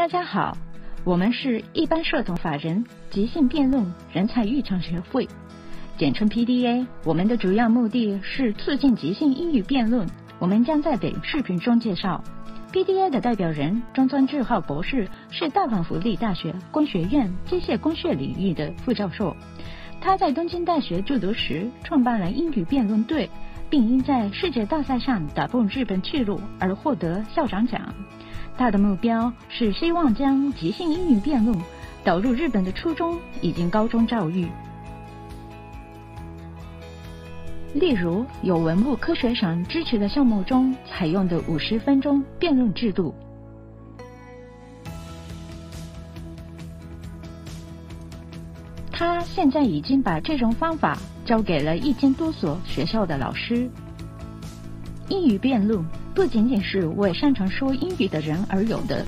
大家好，我们是一般社团法人即兴辩论人才育成学会，简称 PDA。我们的主要目的是促进即兴英语辩论。我们将在本视频中介绍 PDA 的代表人中村志浩博士，是大阪府立大学工学院机械工学领域的副教授。他在东京大学就读时创办了英语辩论队，并因在世界大赛上打破日本纪录而获得校长奖。他的目标是希望将即兴英语辩论导入日本的初中以及高中教育。例如，有文物科学省支持的项目中采用的五十分钟辩论制度。他现在已经把这种方法交给了一千多所学校的老师。英语辩论不仅仅是为擅长说英语的人而有的。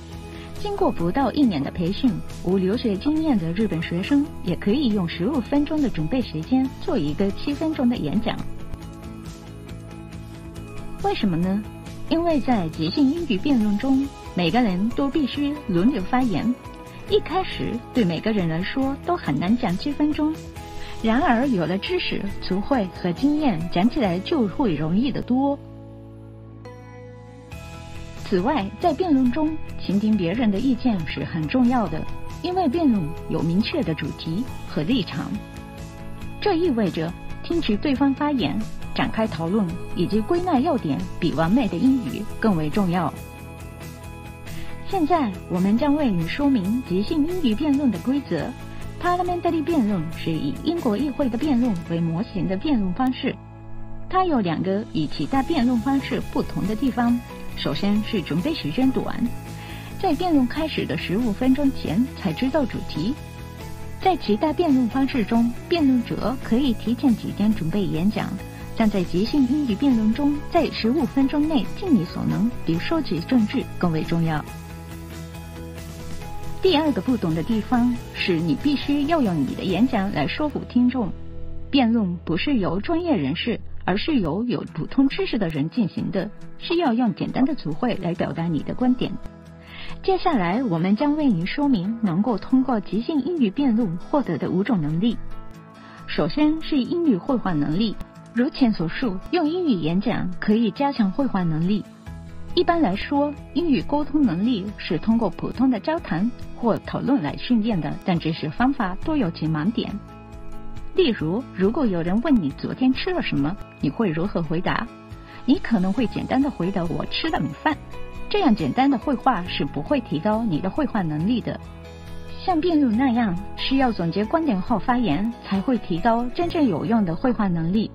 经过不到一年的培训，无留学经验的日本学生也可以用十五分钟的准备时间做一个七分钟的演讲。为什么呢？因为在即兴英语辩论中，每个人都必须轮流发言。一开始对每个人来说都很难讲七分钟，然而有了知识、词汇和经验，讲起来就会容易得多。此外，在辩论中倾听别人的意见是很重要的，因为辩论有明确的主题和立场。这意味着听取对方发言、展开讨论以及归纳要点，比完美的英语更为重要。现在，我们将为你说明即兴英语辩论的规则。Parliamentary 辩论是以英国议会的辩论为模型的辩论方式，它有两个与其他辩论方式不同的地方。首先是准备时间短，在辩论开始的十五分钟前才知道主题。在其他辩论方式中，辩论者可以提前几天准备演讲，但在即兴英语辩论中，在十五分钟内尽你所能，比收集证据更为重要。第二个不懂的地方是你必须要用你的演讲来说服听众。辩论不是由专业人士。而是由有普通知识的人进行的，需要用简单的词汇来表达你的观点。接下来，我们将为您说明能够通过即兴英语辩论获得的五种能力。首先是英语绘画能力，如前所述，用英语演讲可以加强绘画能力。一般来说，英语沟通能力是通过普通的交谈或讨论来训练的，但这些方法多有其盲点。例如，如果有人问你昨天吃了什么，你会如何回答？你可能会简单的回答我吃了米饭。这样简单的绘画是不会提高你的绘画能力的。像辩论那样需要总结观点后发言，才会提高真正有用的绘画能力。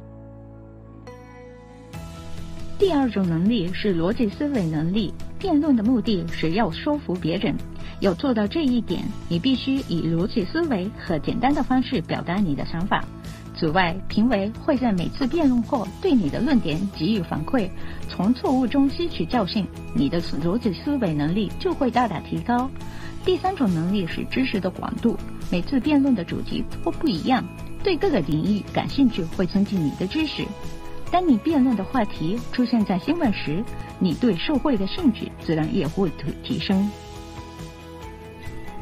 第二种能力是逻辑思维能力。辩论的目的是要说服别人。要做到这一点，你必须以逻辑思维和简单的方式表达你的想法。此外，评委会在每次辩论后对你的论点给予反馈，从错误中吸取教训，你的逻辑思维能力就会大大提高。第三种能力是知识的广度，每次辩论的主题都不一样，对各个领域感兴趣会增进你的知识。当你辩论的话题出现在新闻时，你对社会的兴趣自然也会提提升。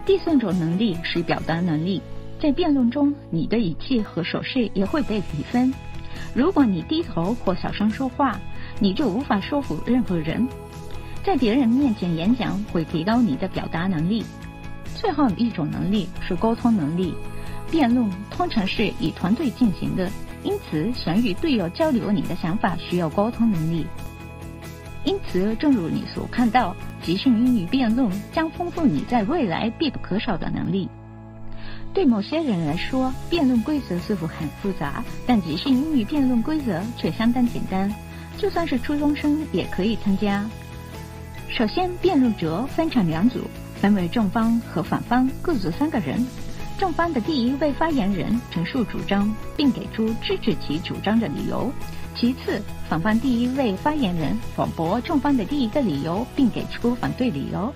第四种能力是表达能力，在辩论中，你的语气和手势也会被比分。如果你低头或小声说话，你就无法说服任何人。在别人面前演讲会提高你的表达能力。最后一种能力是沟通能力，辩论通常是以团队进行的，因此想与队友交流你的想法需要沟通能力。因此，正如你所看到，即兴英语辩论将丰富你在未来必不可少的能力。对某些人来说，辩论规则似乎很复杂，但即兴英语辩论规则却相当简单，就算是初中生也可以参加。首先，辩论者分成两组，分为正方和反方各组三个人。正方的第一位发言人陈述主张，并给出支持其主张的理由。其次，反方第一位发言人反驳正方的第一个理由，并给出反对理由。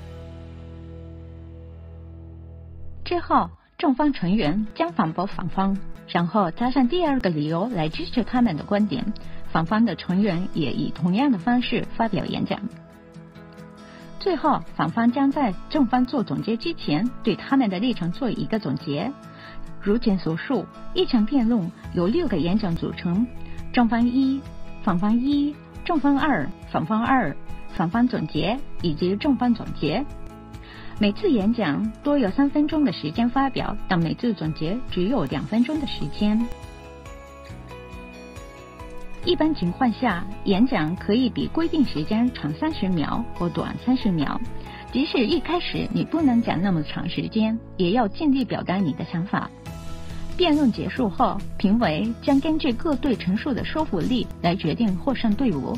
之后，正方成员将反驳反方，然后加上第二个理由来支持他们的观点。反方的成员也以同样的方式发表演讲。最后，反方将在正方做总结之前，对他们的立场做一个总结。如前所述，一场辩论由六个演讲组成：正方一、反方一、正方二、反方二、反方总结以及正方总结。每次演讲多有三分钟的时间发表，但每次总结只有两分钟的时间。一般情况下，演讲可以比规定时间长三十秒或短三十秒。即使一开始你不能讲那么长时间，也要尽力表达你的想法。辩论结束后，评委将根据各队陈述的说服力来决定获胜队伍。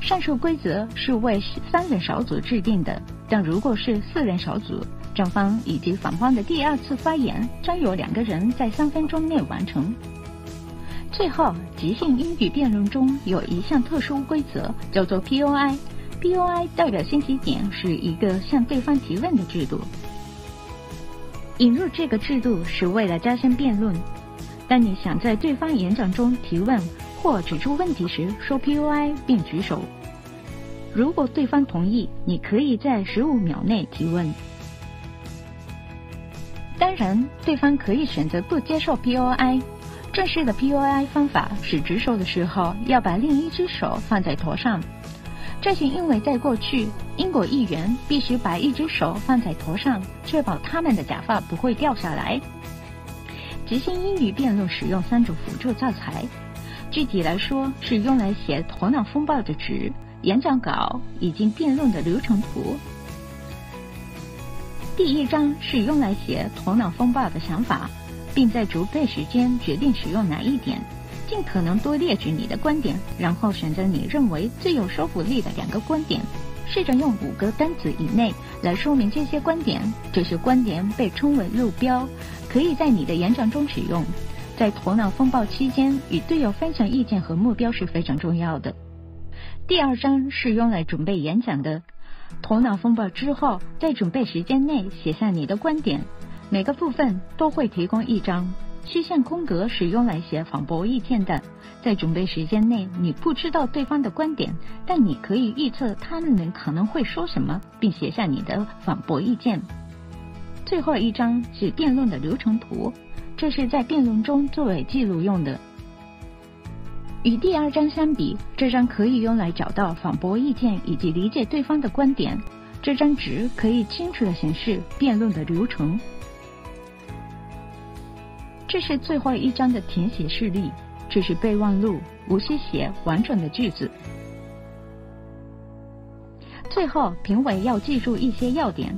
上述规则是为三人小组制定的，但如果是四人小组，正方以及反方的第二次发言将由两个人在三分钟内完成。最后，即兴英语辩论中有一项特殊规则，叫做 POI。POI 代表信息点是一个向对方提问的制度。引入这个制度是为了加深辩论。当你想在对方演讲中提问或指出问题时，说 POI 并举手。如果对方同意，你可以在十五秒内提问。当然，对方可以选择不接受 POI。正式的 POI 方法是举手的时候要把另一只手放在头上。这是因为在过去，英国议员必须把一只手放在头上，确保他们的假发不会掉下来。即兴英语辩论使用三种辅助教材，具体来说是用来写头脑风暴的纸、演讲稿以及辩论的流程图。第一章是用来写头脑风暴的想法。并在逐备时间决定使用哪一点，尽可能多列举你的观点，然后选择你认为最有说服力的两个观点，试着用五个单词以内来说明这些观点。这些观点被称为路标，可以在你的演讲中使用。在头脑风暴期间，与队友分享意见和目标是非常重要的。第二章是用来准备演讲的，头脑风暴之后，在准备时间内写下你的观点。每个部分都会提供一张虚线空格，是用来写反驳意见的。在准备时间内，你不知道对方的观点，但你可以预测他们可能会说什么，并写下你的反驳意见。最后一张是辩论的流程图，这是在辩论中作为记录用的。与第二张相比，这张可以用来找到反驳意见以及理解对方的观点。这张纸可以清楚的显示辩论的流程。这是最后一章的填写示例，这是备忘录，无需写完整的句子。最后，评委要记住一些要点，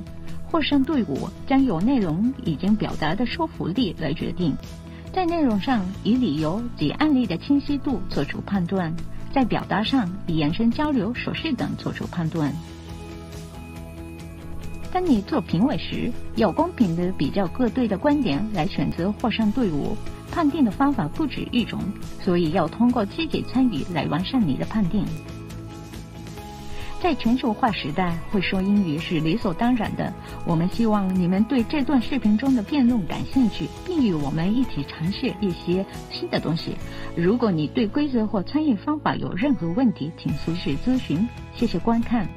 获胜队伍将由内容已经表达的说服力来决定，在内容上以理由及案例的清晰度做出判断，在表达上以眼神交流、手势等做出判断。当你做评委时，要公平的比较各队的观点来选择获胜队伍。判定的方法不止一种，所以要通过积极参与来完善你的判定。在全球化时代，会说英语是理所当然的。我们希望你们对这段视频中的辩论感兴趣，并与我们一起尝试一些新的东西。如果你对规则或参与方法有任何问题，请随时咨询。谢谢观看。